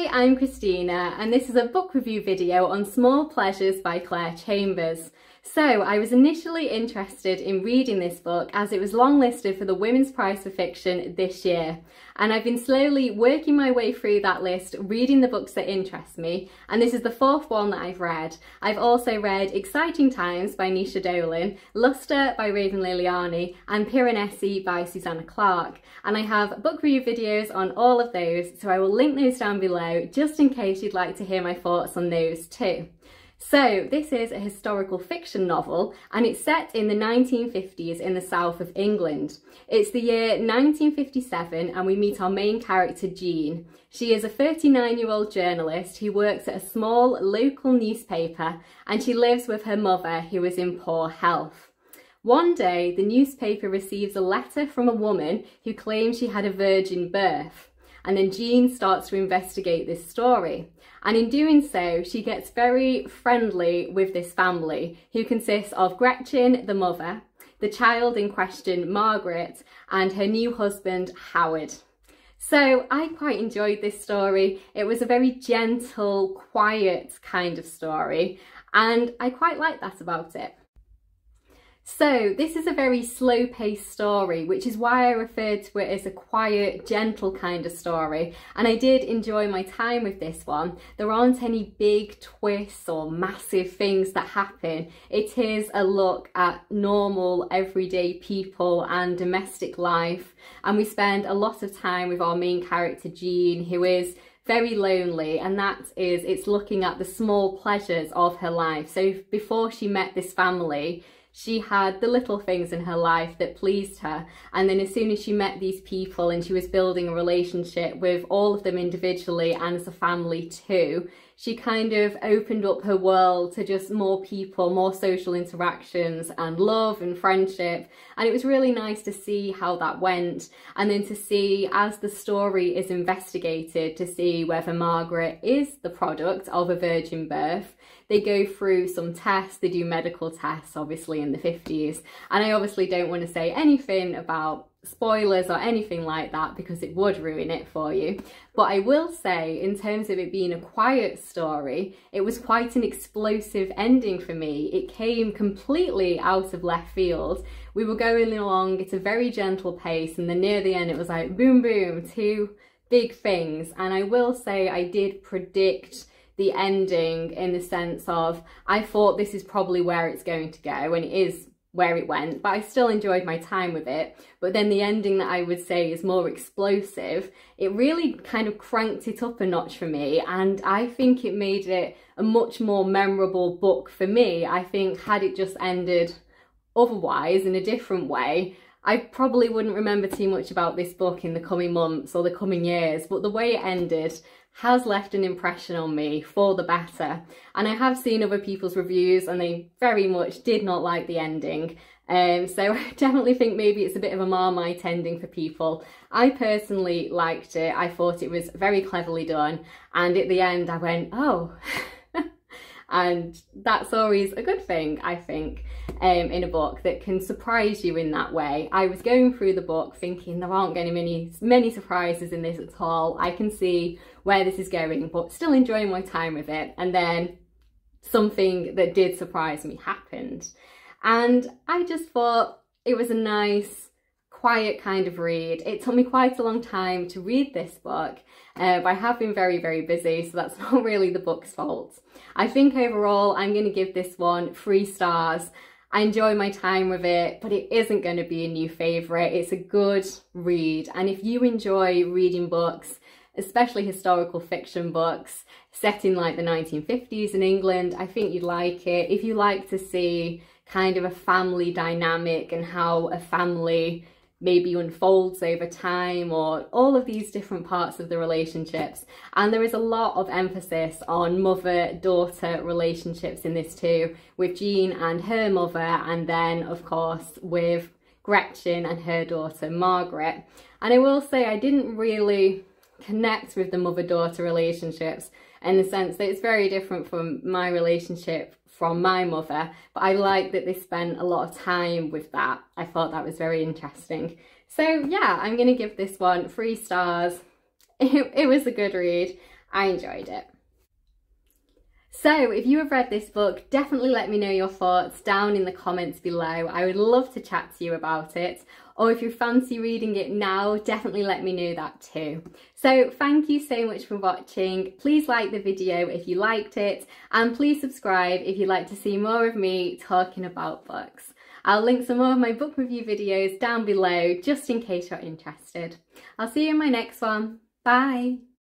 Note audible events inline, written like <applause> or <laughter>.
Hi, I'm Christina and this is a book review video on Small Pleasures by Clare Chambers. So I was initially interested in reading this book as it was longlisted for the Women's Prize for Fiction this year. And I've been slowly working my way through that list, reading the books that interest me. And this is the fourth one that I've read. I've also read Exciting Times by Naoise Dolan, Luster by Raven Leilani, and Piranesi by Susanna Clarke. And I have book review videos on all of those, so I will link those down below just in case you'd like to hear my thoughts on those too. So this is a historical fiction novel and it's set in the 1950s in the south of England. It's the year 1957 and we meet our main character Jean. She is a 39 year old journalist who works at a small local newspaper and she lives with her mother who is in poor health. One day the newspaper receives a letter from a woman who claims she had a virgin birth and then Jean starts to investigate this story. And in doing so, she gets very friendly with this family, who consists of Gretchen, the mother, the child in question, Margaret, and her new husband, Howard. So I quite enjoyed this story. It was a very gentle, quiet kind of story, and I quite like that about it. So this is a very slow paced story, which is why I referred to it as a quiet, gentle kind of story. And I did enjoy my time with this one. There aren't any big twists or massive things that happen. It is a look at normal, everyday people and domestic life. And we spend a lot of time with our main character, Jean, who is very lonely and that is it's looking at the small pleasures of her life so before she met this family she had the little things in her life that pleased her. And then as soon as she met these people and she was building a relationship with all of them individually and as a family too, she kind of opened up her world to just more people, more social interactions and love and friendship. And it was really nice to see how that went. And then to see as the story is investigated to see whether Margaret is the product of a virgin birth they go through some tests, they do medical tests, obviously in the 50s. And I obviously don't want to say anything about spoilers or anything like that because it would ruin it for you. But I will say, in terms of it being a quiet story, it was quite an explosive ending for me. It came completely out of left field. We were going along at a very gentle pace, and then near the end, it was like boom, boom, two big things. And I will say, I did predict the ending in the sense of I thought this is probably where it's going to go and it is where it went, but I still enjoyed my time with it. But then the ending that I would say is more explosive, it really kind of cranked it up a notch for me. And I think it made it a much more memorable book for me. I think had it just ended otherwise in a different way, I probably wouldn't remember too much about this book in the coming months or the coming years, but the way it ended has left an impression on me for the better. And I have seen other people's reviews and they very much did not like the ending. Um, so <laughs> I definitely think maybe it's a bit of a marmite ending for people. I personally liked it. I thought it was very cleverly done. And at the end I went, oh, <laughs> and that's always a good thing I think um, in a book that can surprise you in that way. I was going through the book thinking there aren't going to be many, many surprises in this at all. I can see where this is going but still enjoying my time with it and then something that did surprise me happened and I just thought it was a nice quiet kind of read. It took me quite a long time to read this book, uh, but I have been very, very busy, so that's <laughs> not really the book's fault. I think overall I'm going to give this one three stars. I enjoy my time with it, but it isn't going to be a new favourite. It's a good read, and if you enjoy reading books, especially historical fiction books set in like the 1950s in England, I think you'd like it. If you like to see kind of a family dynamic and how a family maybe unfolds over time or all of these different parts of the relationships. And there is a lot of emphasis on mother-daughter relationships in this too, with Jean and her mother, and then of course with Gretchen and her daughter Margaret. And I will say I didn't really connect with the mother-daughter relationships in the sense that it's very different from my relationship from my mother, but I like that they spent a lot of time with that. I thought that was very interesting. So yeah, I'm going to give this one three stars. <laughs> It, it was a good read. I enjoyed it. So if you have read this book, definitely let me know your thoughts down in the comments below. I would love to chat to you about it. Or if you fancy reading it now, definitely let me know that too. So thank you so much for watching. Please like the video if you liked it and please subscribe if you'd like to see more of me talking about books. I'll link some more of my book review videos down below just in case you're interested. I'll see you in my next one. Bye!